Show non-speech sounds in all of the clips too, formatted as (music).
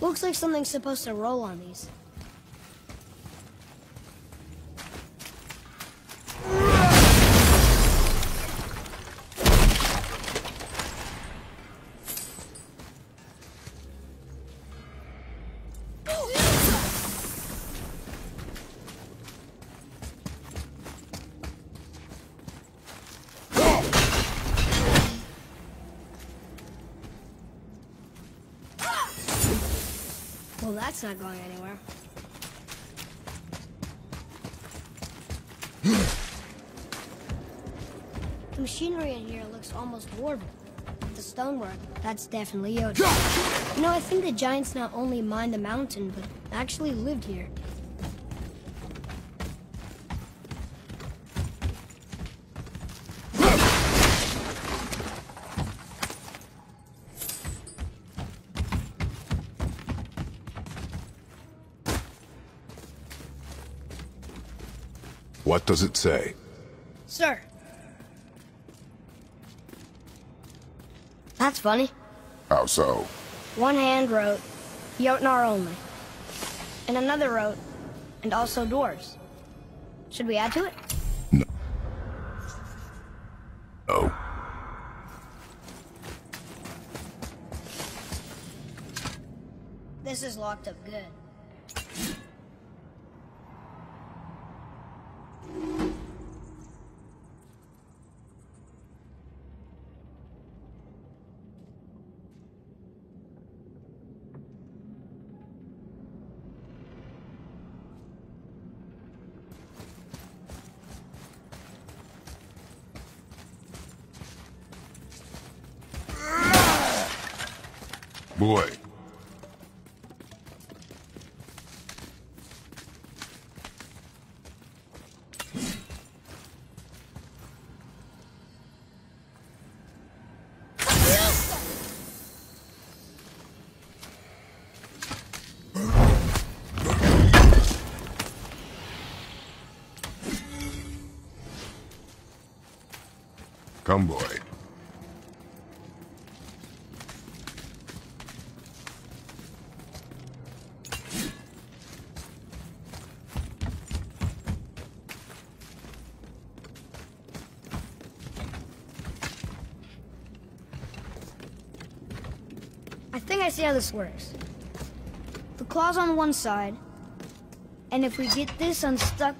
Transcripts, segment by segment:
Looks like something's supposed to roll on these. That's not going anywhere. (gasps) The machinery in here looks almost dwarven. The stonework, that's definitely Jotnar. You know, I think the giants not only mined the mountain, but actually lived here. What does it say? Sir. That's funny. How so? One hand wrote, Jotnar only. And another wrote, and also dwarves. Should we add to it? No. Oh. This is locked up good. Boy. Come, boy. I think I see how this works. The claw's on one side, and if we get this unstuck...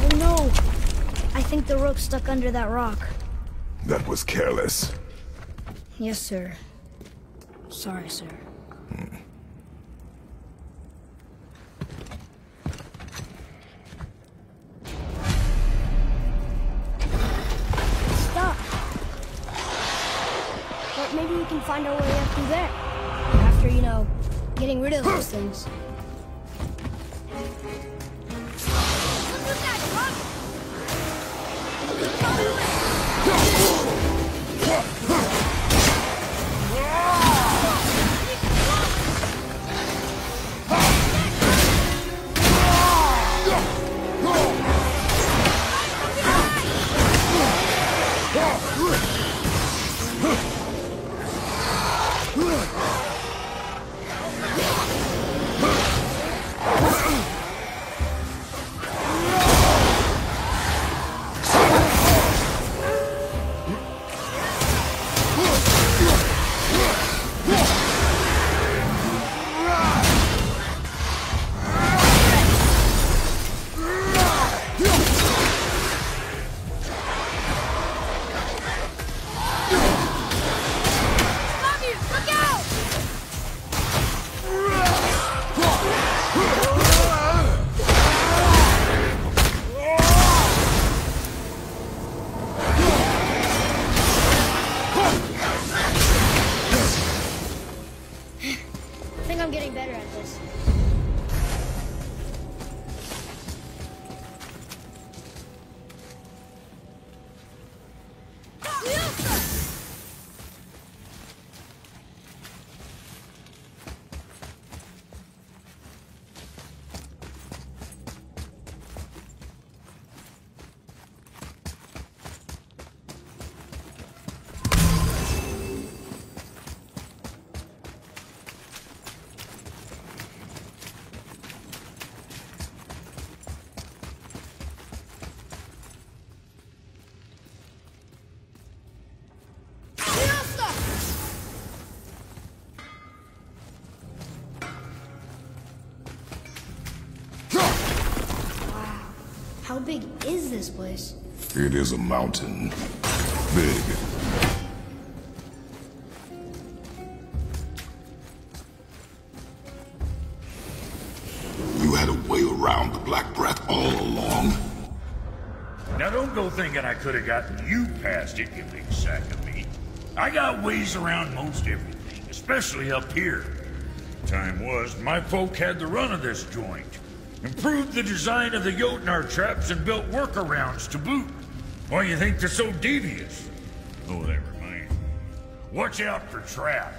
Oh no! I think the rope's stuck under that rock. That was careless. Yes, sir. Sorry, sir. Can find our way up through there. After, you know, getting rid of those things. Is this place? It is a mountain. Big. You had a way around the Black Breath all along. Now don't go thinking I could have gotten you past it, you big sack of meat. I got ways around most everything, especially up here. Time was, my folk had the run of this joint. Improved the design of the Jotnar traps and built workarounds to boot. Why you think they're so devious? Oh, never mind. Watch out for traps.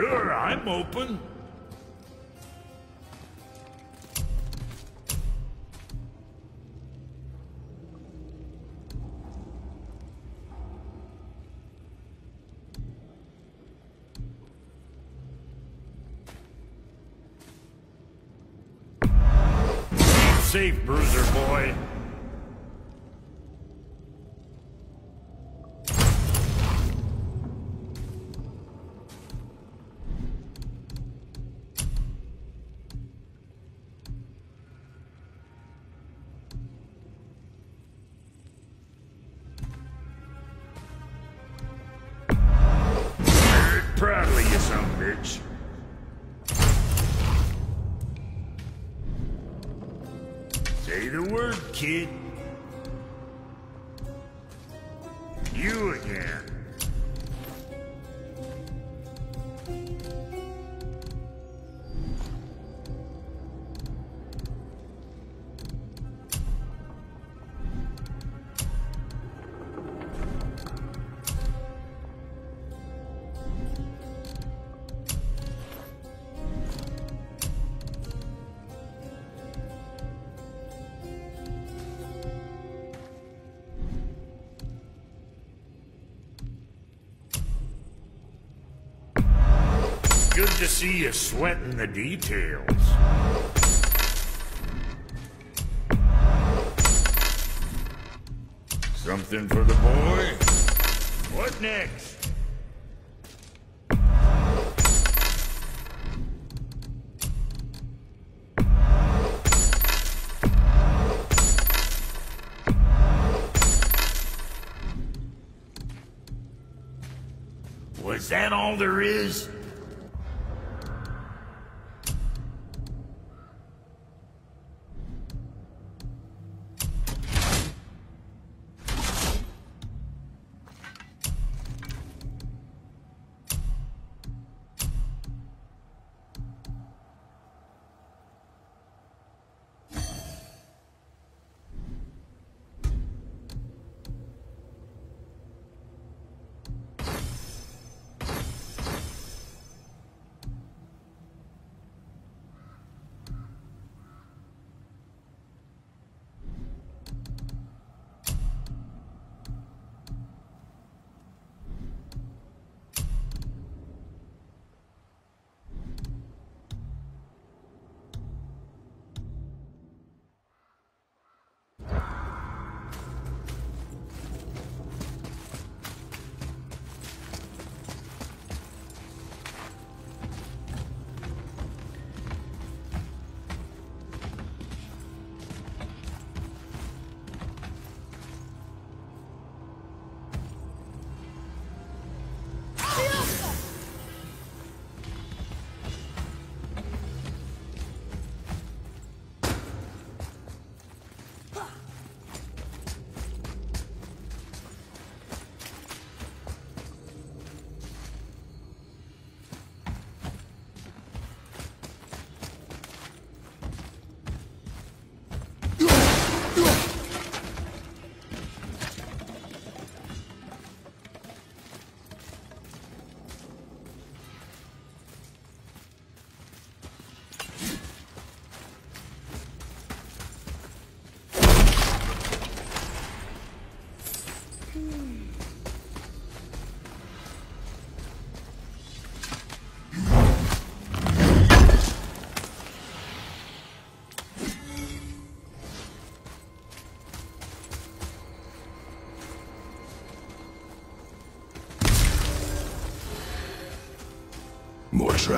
Sure, I'm open. Safe, Bruiser boy. Good to see you sweating the details. Something for the boy? What next? Was that all there is?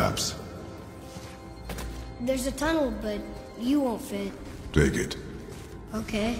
Traps. There's a tunnel, but you won't fit. Take it. Okay.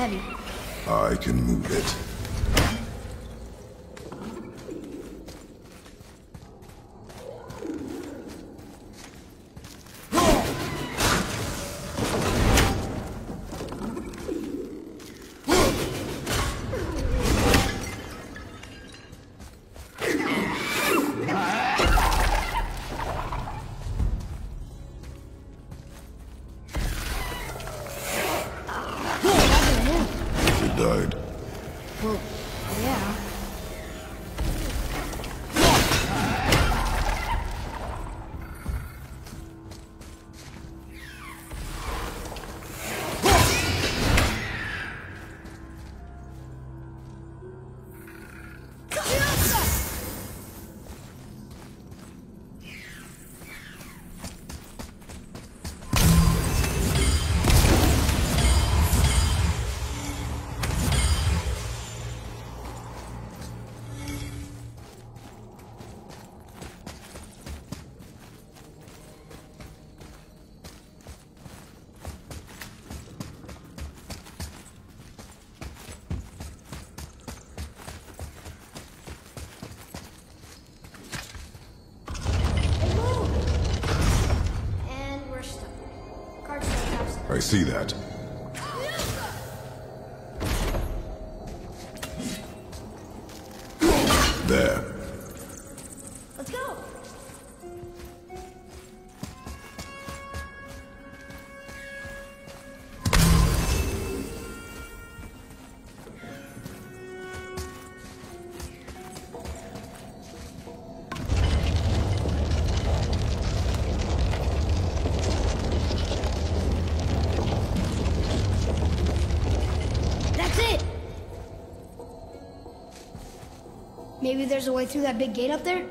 Heavy. I can move it. I see that. Maybe there's a way through that big gate up there?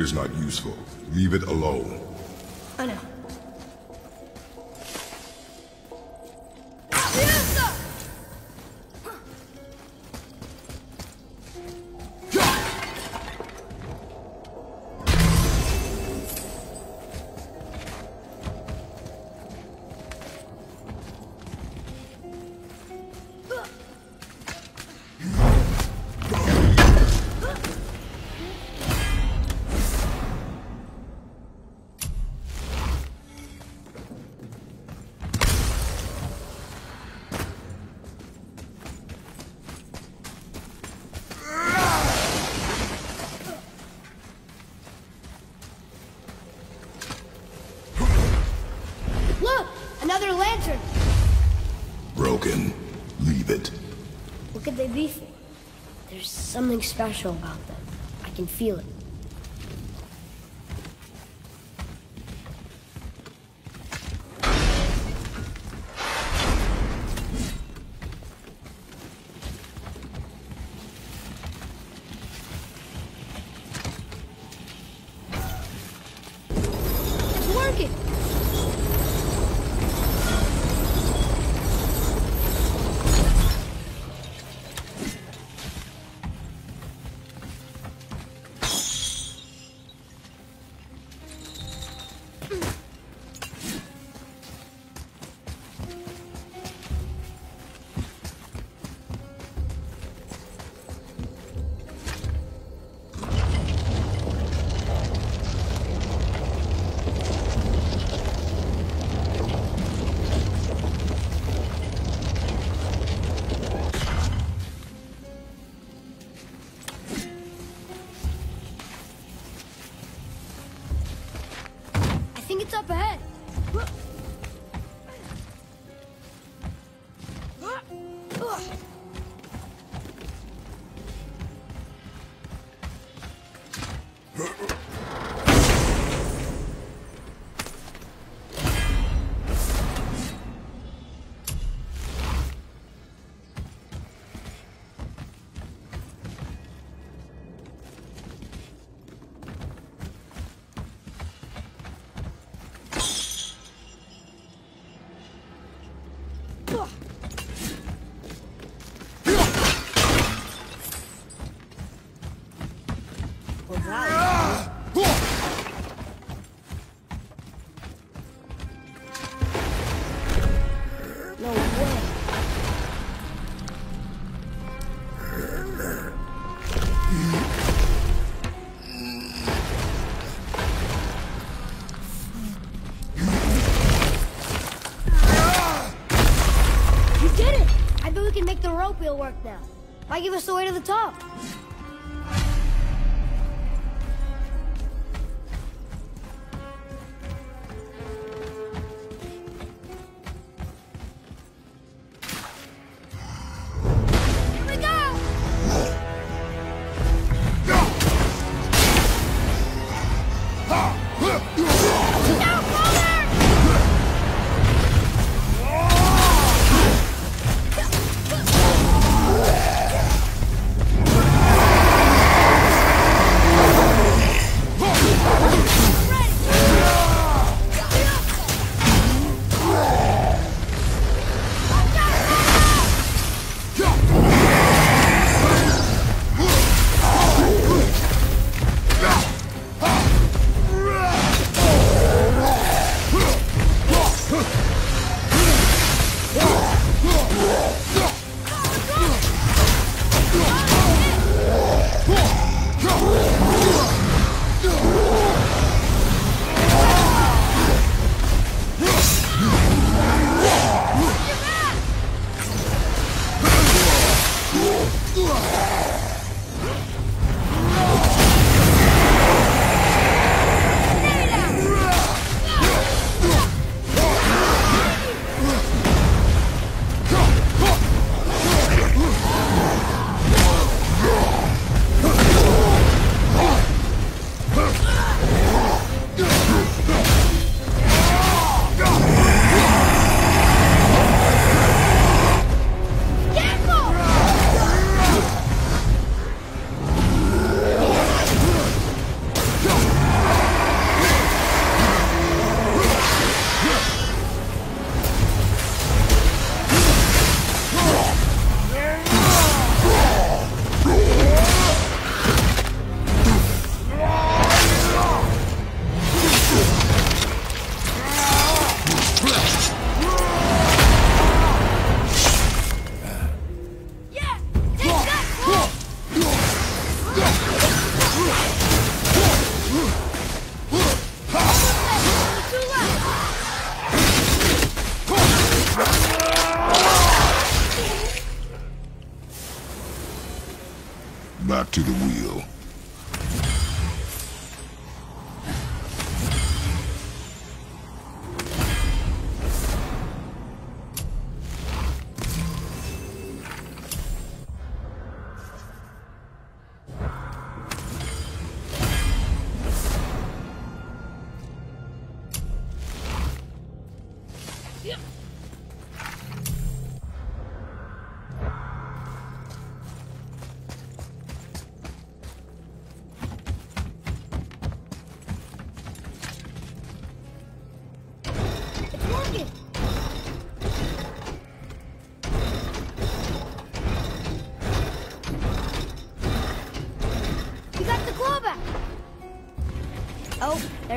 is not useful. Leave it alone. special about them. I can feel it. give us the way to the top.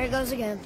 It goes again.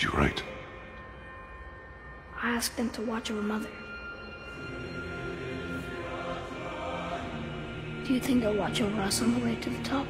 Did you write? I asked them to watch over Mother. Do you think they'll watch over us on the way to the top?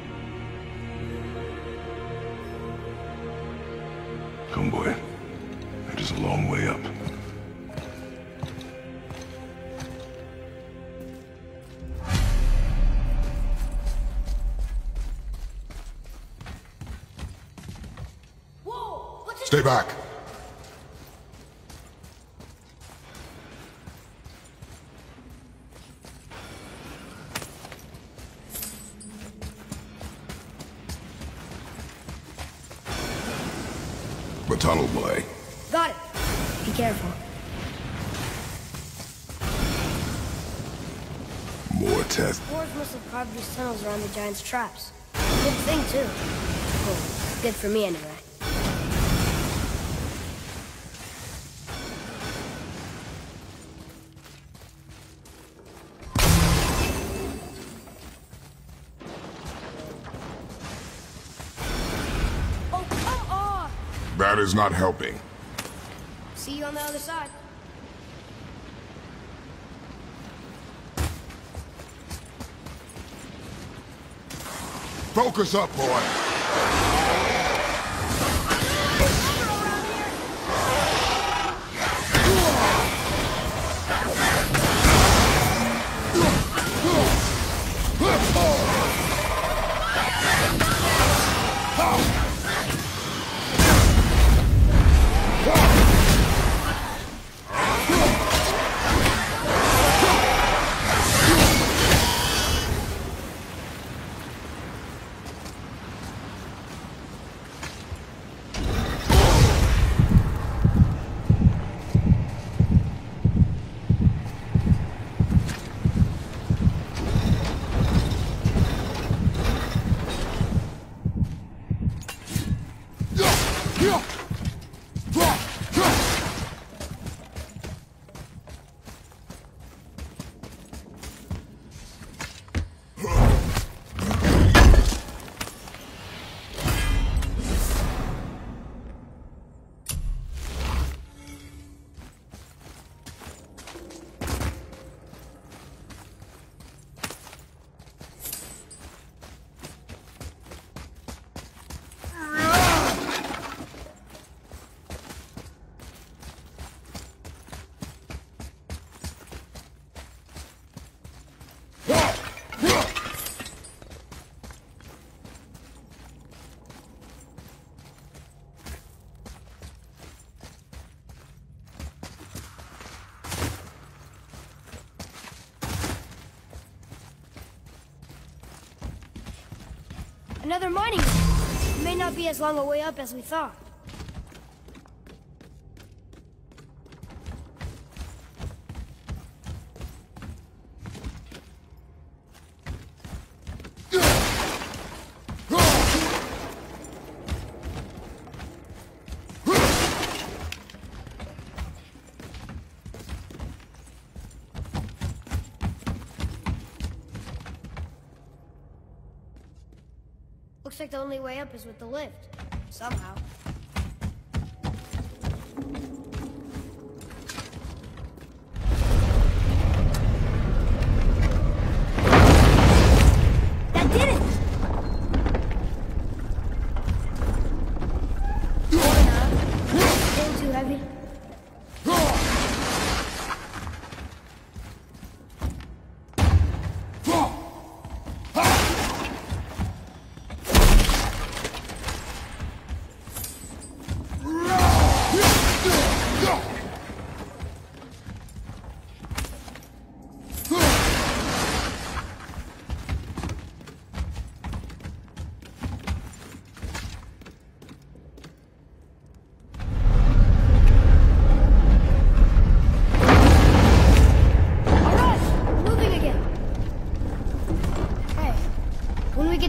Carved around the giant's traps. Good thing, too. Well, good for me, anyway. Oh, come on! That is not helping. See you on the other side. Focus up, boy. Another mining. May not be as long a way up as we thought. Like the only way up is with the lift. Somehow.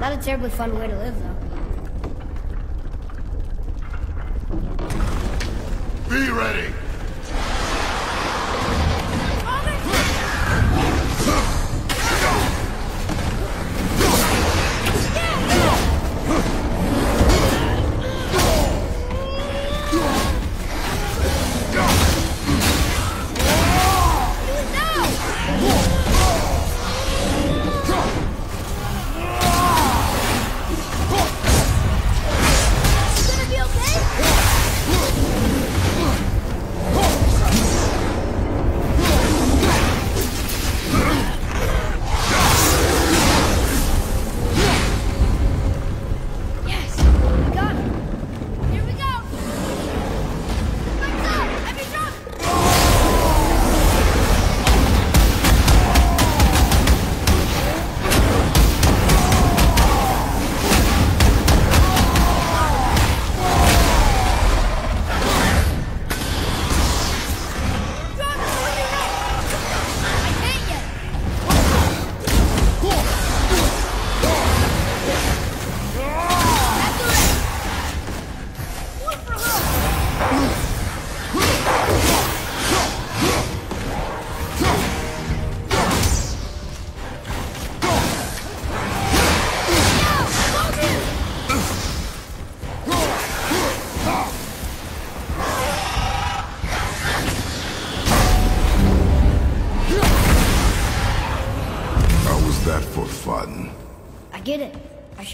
Not a terribly fun way to live, though. Be ready!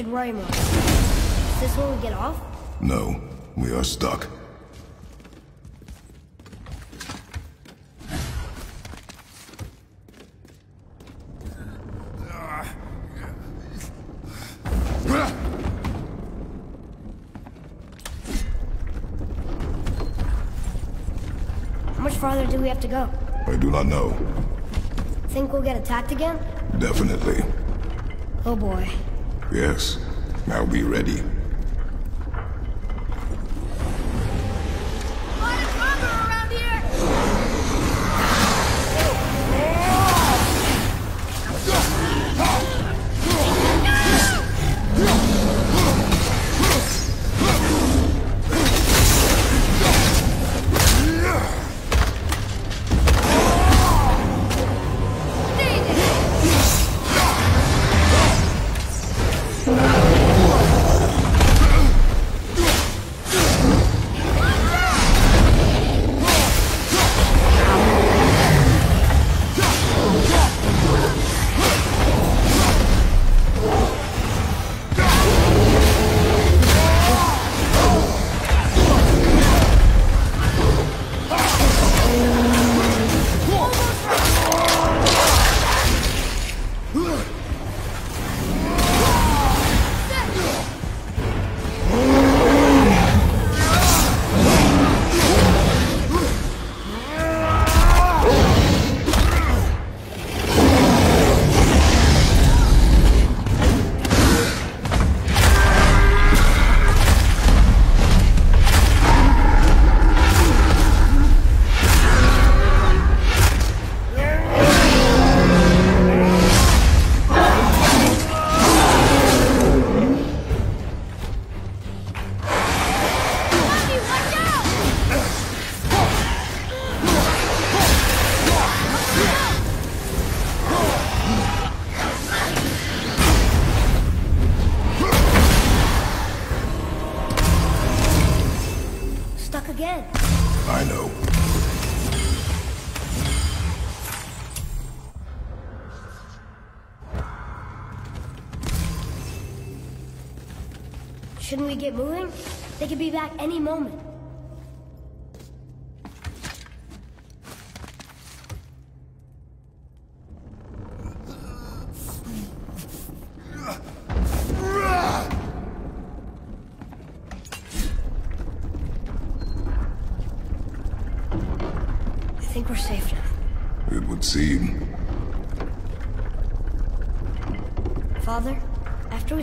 Should worry more. Is this when we get off? No, we are stuck. How much farther do we have to go? I do not know. Think we'll get attacked again? Definitely. Oh boy. Yes. Now be ready.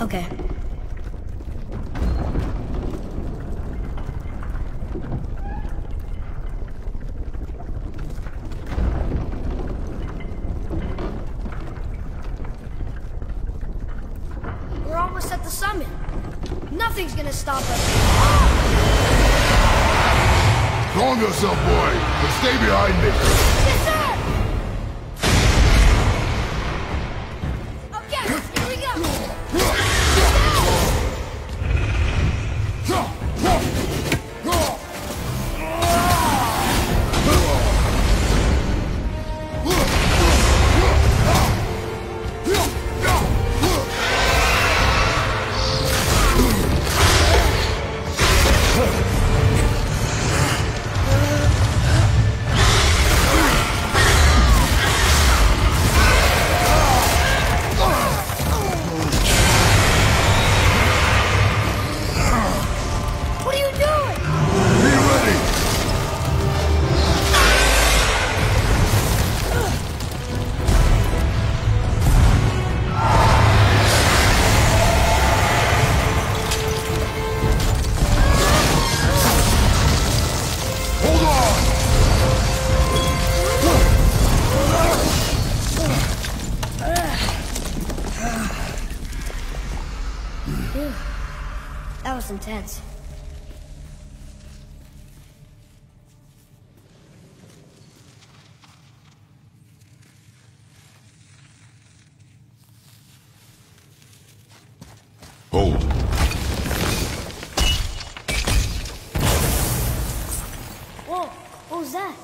Okay. Intense. Hold. Whoa, what was that?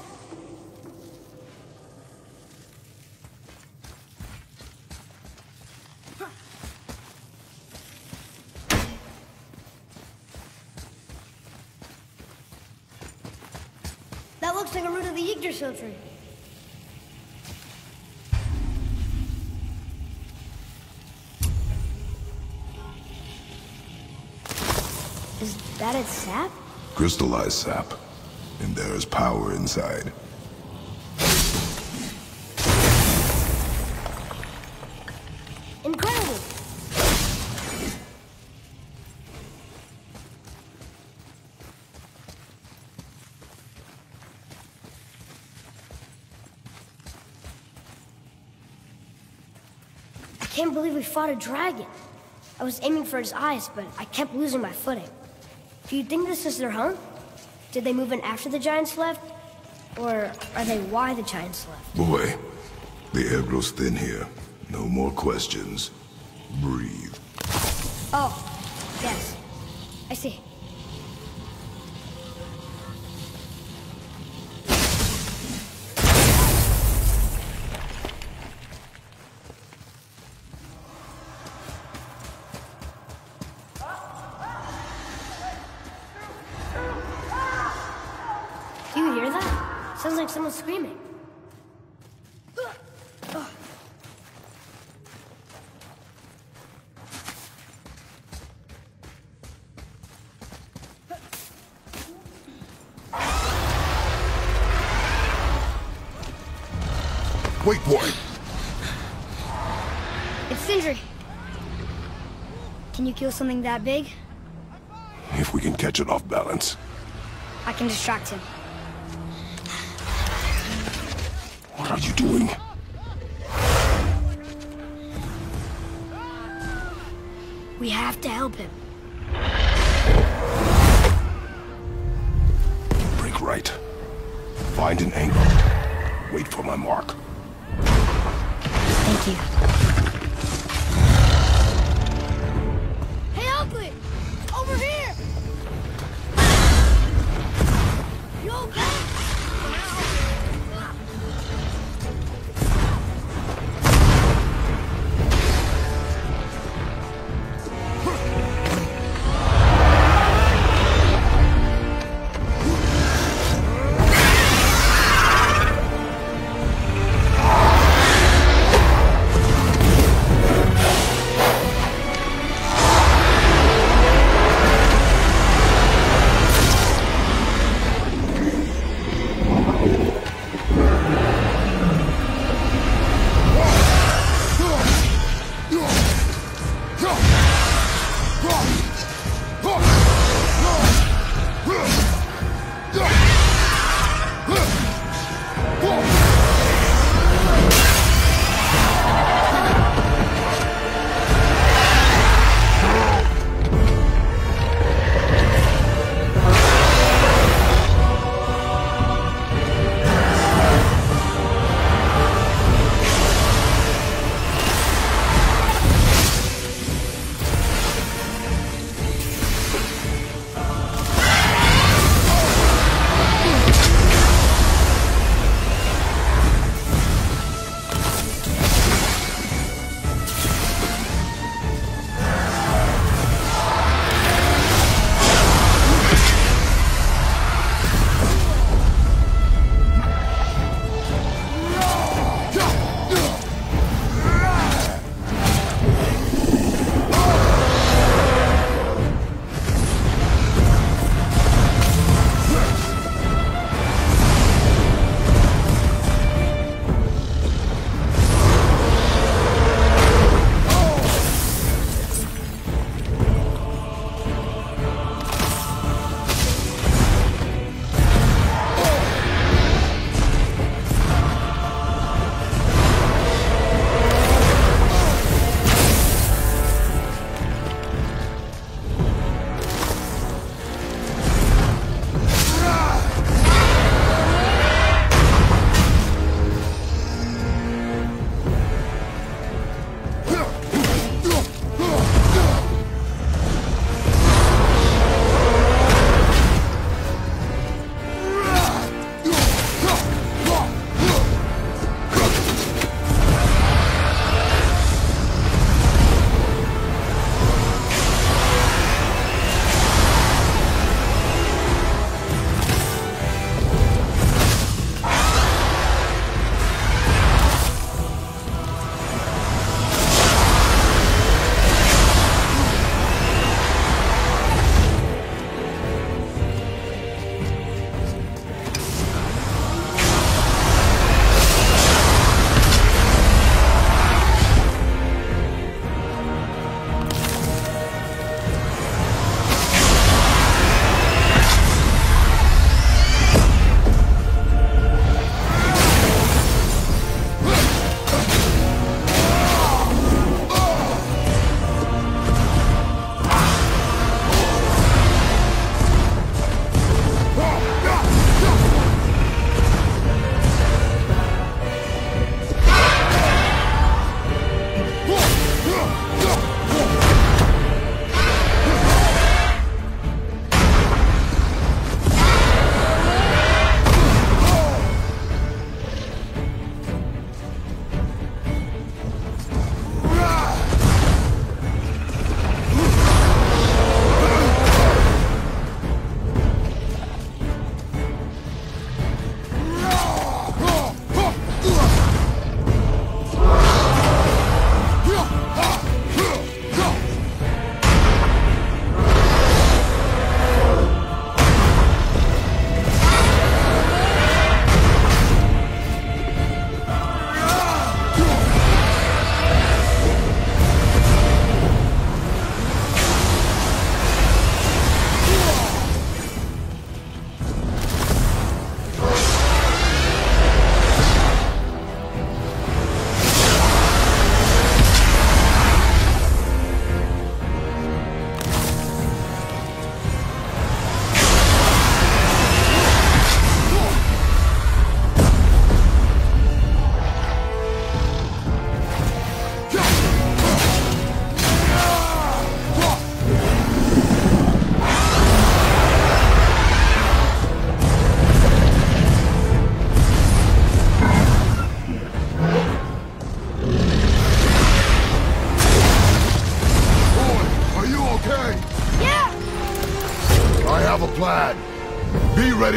That looks like a Is that its sap? Crystallized sap. And there is power inside. Can't believe we fought a dragon. I was aiming for his eyes, but I kept losing my footing. Do you think this is their home? Did they move in after the giants left? Or are they why the giants left? Boy, the air grows thin here. No more questions. Breathe. Oh, yes. I see. Someone screaming. Wait, boy! It's Sindri. Can you kill something that big? If we can catch it off balance. I can distract him. are you doing? We have to help him. Break right. Find an angle. Wait for my mark. Thank you.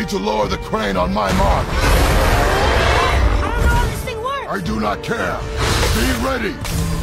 Ready to lower the crane on my mark. I don't know how this thing works. I do not care. Be ready.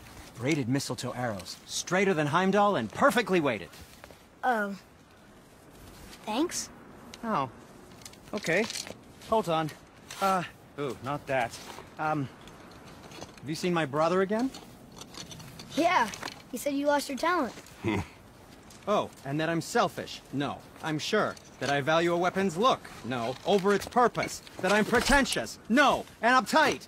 Braided mistletoe arrows, straighter than Heimdall and perfectly weighted. Oh. Thanks? Oh. Okay. Hold on. Uh, ooh, not that. Um, have you seen my brother again? Yeah. He said you lost your talent. (laughs) Oh, and that I'm selfish? No, I'm sure. That I value a weapon's look? No, over its purpose. That I'm pretentious? No, and uptight,